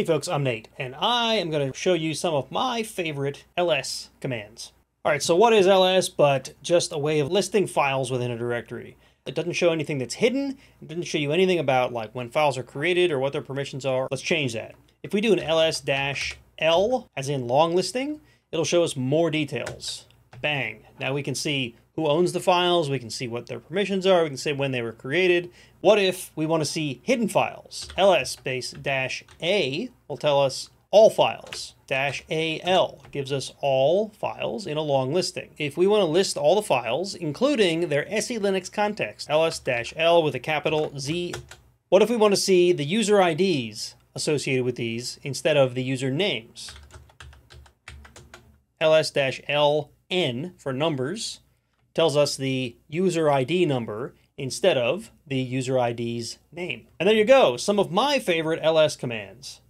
Hey folks, I'm Nate, and I am going to show you some of my favorite ls commands. Alright, so what is ls but just a way of listing files within a directory? It doesn't show anything that's hidden, it doesn't show you anything about like when files are created or what their permissions are. Let's change that. If we do an ls-l, as in long listing, it'll show us more details. Bang. Now we can see who owns the files, we can see what their permissions are, we can say when they were created. What if we want to see hidden files? ls space dash a will tell us all files. Dash AL gives us all files in a long listing. If we want to list all the files, including their SE Linux context, ls dash l with a capital Z. What if we want to see the user IDs associated with these instead of the user names? ls-ln for numbers tells us the user ID number instead of the user ID's name. And there you go, some of my favorite ls commands.